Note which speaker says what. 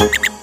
Speaker 1: you.